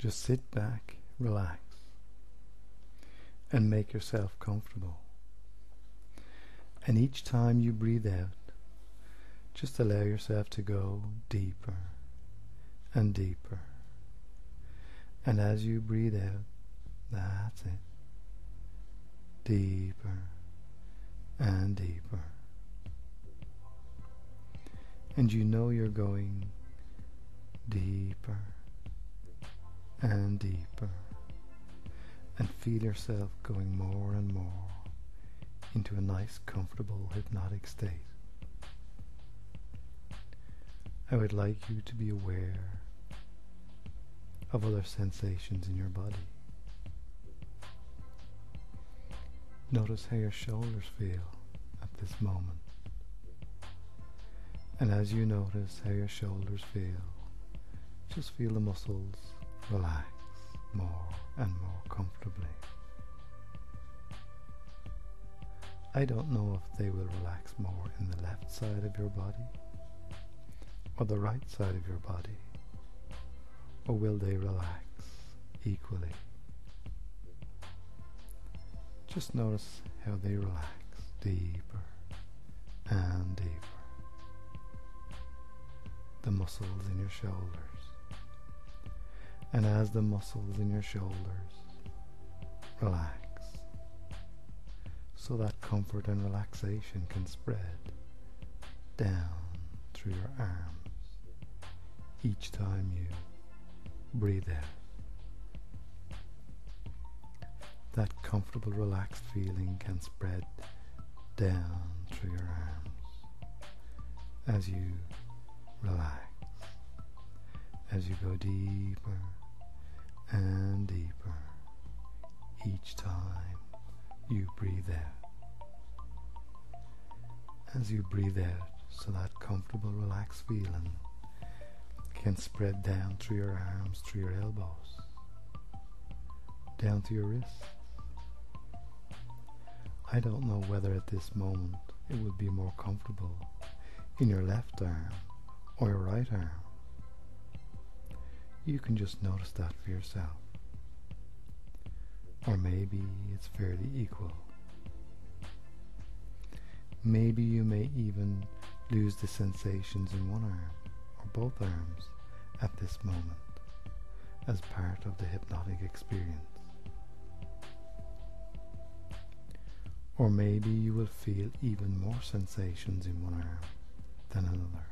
Just sit back, relax, and make yourself comfortable. And each time you breathe out, just allow yourself to go deeper and deeper. And as you breathe out, that's it. Deeper and deeper. And you know you're going deeper and deeper. And feel yourself going more and more into a nice, comfortable, hypnotic state. I would like you to be aware of other sensations in your body. Notice how your shoulders feel at this moment. And as you notice how your shoulders feel, just feel the muscles relax more and more comfortably. I don't know if they will relax more in the left side of your body or the right side of your body, or will they relax equally? Just notice how they relax deeper and deeper. The muscles in your shoulders. And as the muscles in your shoulders relax, so that comfort and relaxation can spread down through your arms each time you breathe out. That comfortable, relaxed feeling can spread down through your arms as you relax, as you go deeper and deeper each time you breathe out. As you breathe out, so that comfortable, relaxed feeling can spread down through your arms, through your elbows, down to your wrists. I don't know whether at this moment it would be more comfortable in your left arm or your right arm. You can just notice that for yourself. Or maybe it's fairly equal. Maybe you may even lose the sensations in one arm or both arms at this moment as part of the hypnotic experience. Or maybe you will feel even more sensations in one arm than another.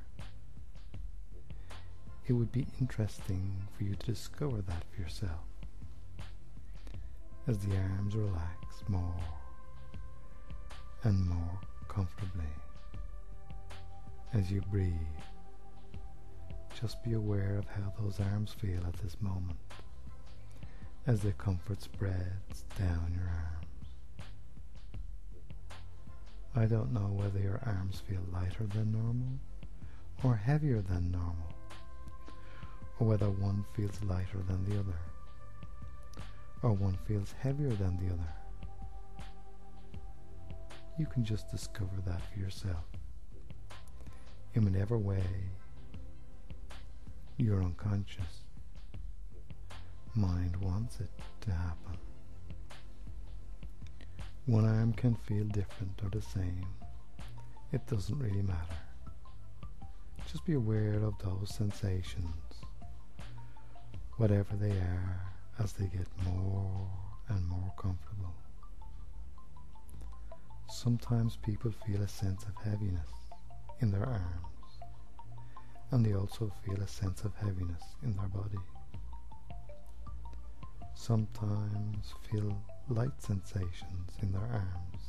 It would be interesting for you to discover that for yourself as the arms relax more and more comfortably as you breathe. Just be aware of how those arms feel at this moment as the comfort spreads down your arms. I don't know whether your arms feel lighter than normal or heavier than normal, or whether one feels lighter than the other, or one feels heavier than the other. You can just discover that for yourself in whatever way your unconscious. Mind wants it to happen. One arm can feel different or the same. It doesn't really matter. Just be aware of those sensations, whatever they are, as they get more and more comfortable. Sometimes people feel a sense of heaviness in their arms, and they also feel a sense of heaviness in their body. Sometimes feel light sensations in their arms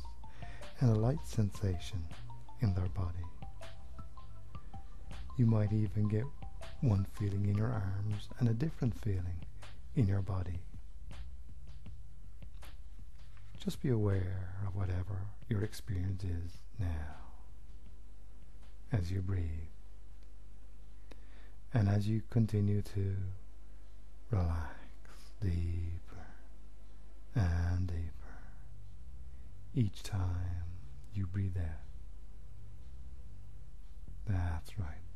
and a light sensation in their body. You might even get one feeling in your arms and a different feeling in your body. Just be aware of whatever your experience is now as you breathe. And as you continue to relax deeper and deeper each time you breathe out. That's right.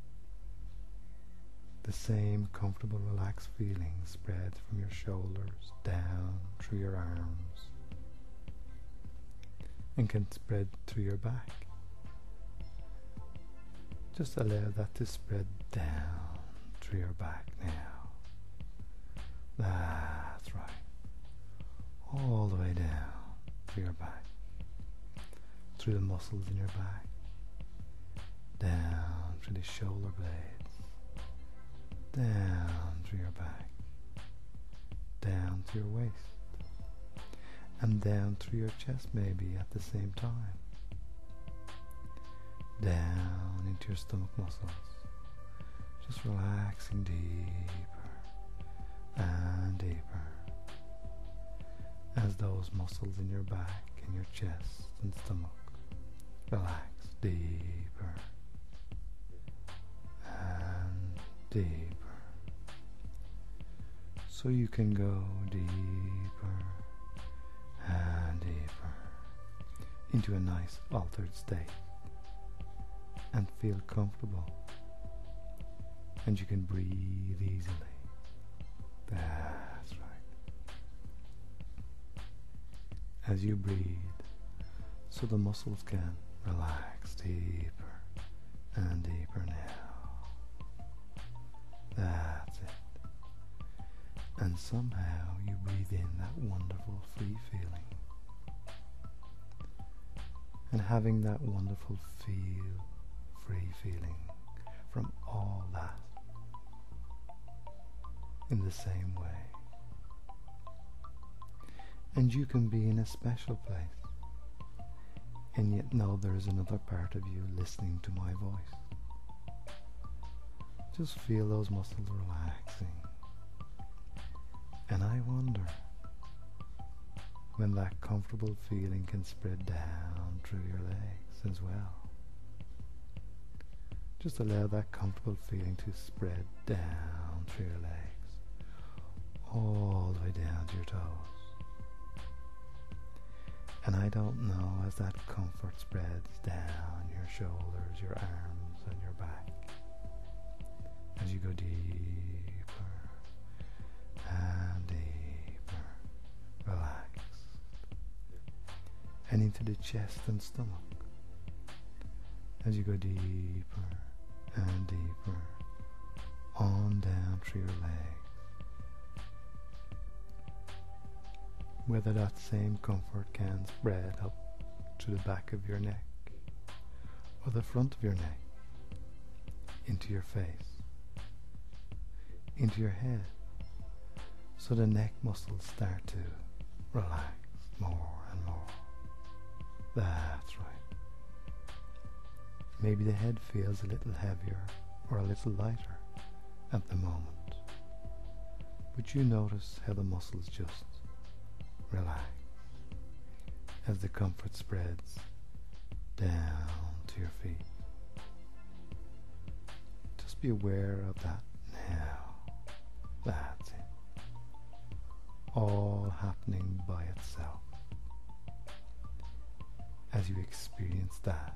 The same comfortable, relaxed feeling spreads from your shoulders down through your arms and can spread through your back. Just allow that to spread down through your back now. That's right. All the way down through your back. Through the muscles in your back. Down through the shoulder blades. Down through your back. Down to your waist. And down through your chest maybe at the same time. Down into your stomach muscles. Just relaxing deeper and deeper as those muscles in your back and your chest and stomach relax deeper and deeper so you can go deeper and deeper into a nice altered state and feel comfortable and you can breathe easily that's right. As you breathe, so the muscles can relax deeper and deeper now. And somehow you breathe in that wonderful free feeling. And having that wonderful feel, free feeling from all that in the same way. And you can be in a special place and yet know there is another part of you listening to my voice. Just feel those muscles relaxing. And I wonder when that comfortable feeling can spread down through your legs as well. Just allow that comfortable feeling to spread down through your legs all the way down to your toes. And I don't know as that comfort spreads down your shoulders, your arms, and into the chest and stomach, as you go deeper and deeper, on down through your legs whether that same comfort can spread up to the back of your neck or the front of your neck, into your face, into your head, so the neck muscles start to relax more and more. That's right. Maybe the head feels a little heavier or a little lighter at the moment, but you notice how the muscles just relax as the comfort spreads down to your feet. Just be aware of that now. That's it. All happening by itself. As you experience that,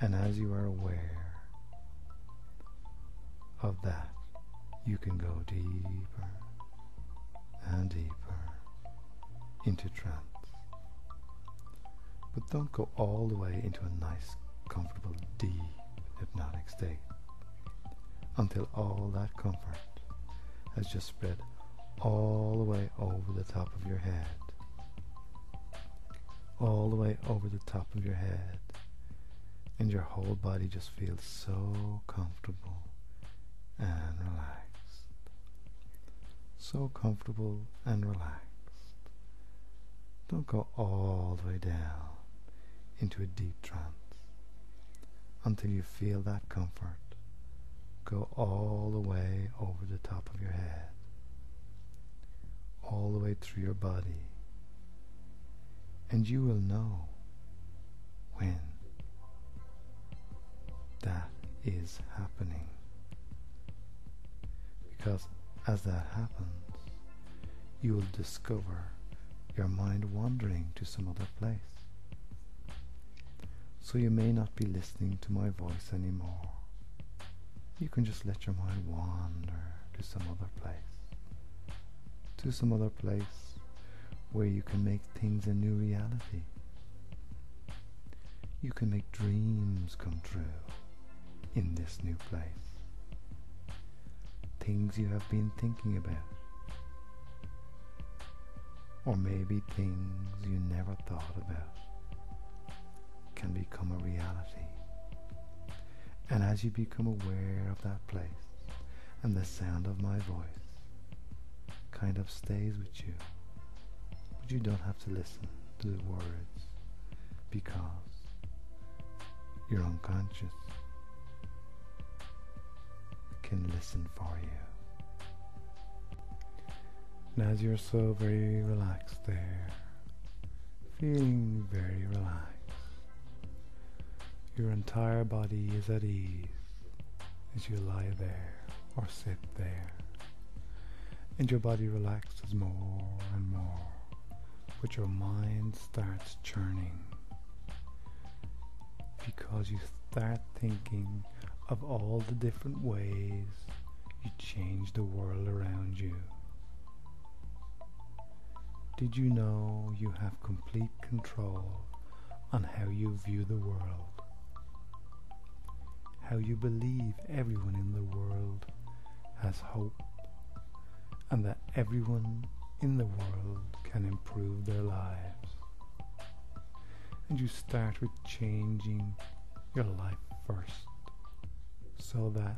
and as you are aware of that, you can go deeper and deeper into trance. But don't go all the way into a nice, comfortable, deep hypnotic state until all that comfort has just spread all the way over the top of your head. All the way over the top of your head. And your whole body just feels so comfortable and relaxed. So comfortable and relaxed. Don't go all the way down into a deep trance until you feel that comfort go all the way over the top of your head, all the way through your body, and you will know when that is happening. Because as that happens, you will discover your mind wandering to some other place. So you may not be listening to my voice anymore. you can just let your mind wander to some other place. To some other place where you can make things a new reality. You can make dreams come true in this new place. Things you have been thinking about. Or maybe things you never thought about can become a reality. And as you become aware of that place and the sound of my voice kind of stays with you, you don't have to listen to the words because your unconscious can listen for you. And as you're so very relaxed there, feeling very relaxed, your entire body is at ease as you lie there or sit there. And your body relaxes more and more, but your mind starts churning because you start thinking of all the different ways you change the world around you. Did you know you have complete control on how you view the world? How you believe everyone in the world has hope and that everyone in the world can improve their lives. And you start with changing your life first so that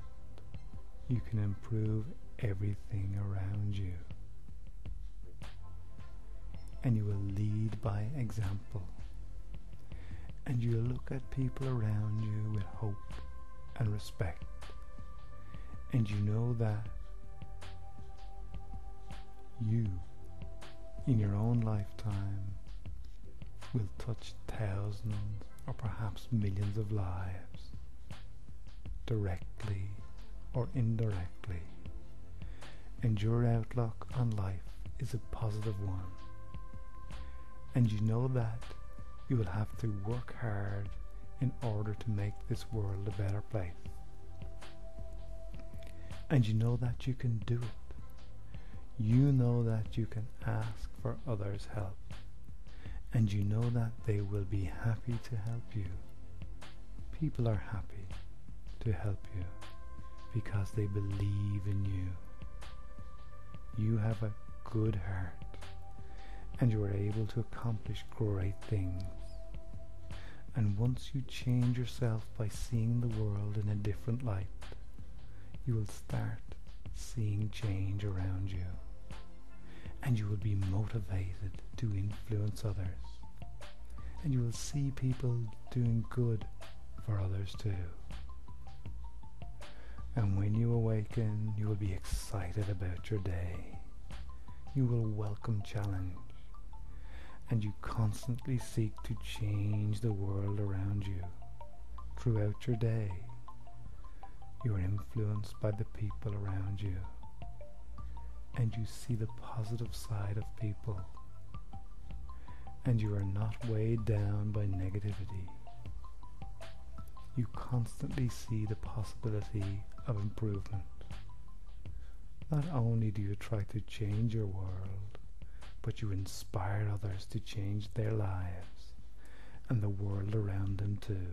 you can improve everything around you. And you will lead by example. And you will look at people around you with hope and respect. And you know that you, in your own lifetime, will touch thousands or perhaps millions of lives directly or indirectly. And your outlook on life is a positive one. And you know that you will have to work hard in order to make this world a better place. And you know that you can do it. You know that you can ask for others' help. And you know that they will be happy to help you. People are happy to help you because they believe in you. You have a good heart and you are able to accomplish great things. And once you change yourself by seeing the world in a different light, you will start seeing change around you. And you will be motivated to influence others. And you will see people doing good for others too. And when you awaken, you will be excited about your day. You will welcome challenge. And you constantly seek to change the world around you. Throughout your day, you are influenced by the people around you. And you see the positive side of people. And you are not weighed down by negativity. You constantly see the possibility of improvement. Not only do you try to change your world, but you inspire others to change their lives and the world around them too.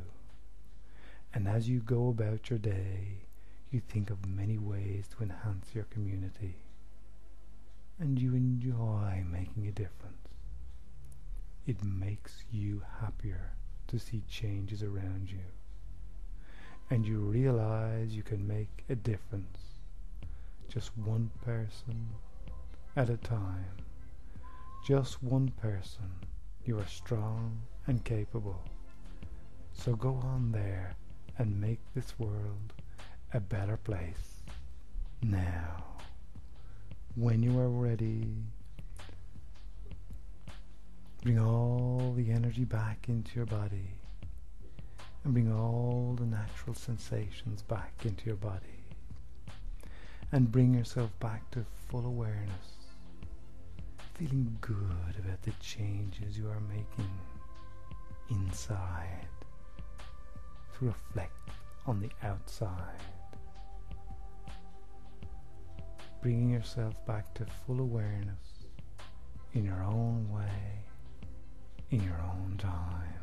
And as you go about your day, you think of many ways to enhance your community. And you enjoy making a difference. It makes you happier to see changes around you and you realize you can make a difference just one person at a time. Just one person. You are strong and capable. So go on there and make this world a better place. Now, when you are ready, bring all the energy back into your body and bring all the natural sensations back into your body and bring yourself back to full awareness feeling good about the changes you are making inside to reflect on the outside bringing yourself back to full awareness in your own way, in your own time.